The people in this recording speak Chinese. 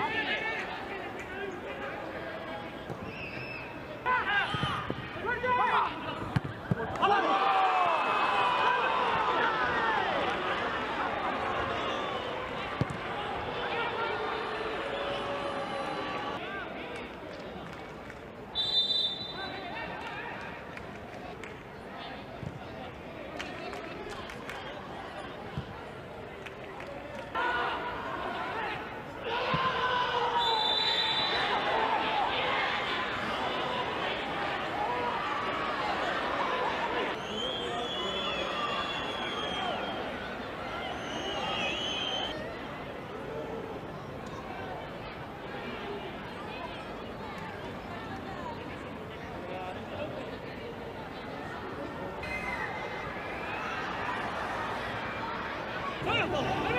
Yeah. 哎呦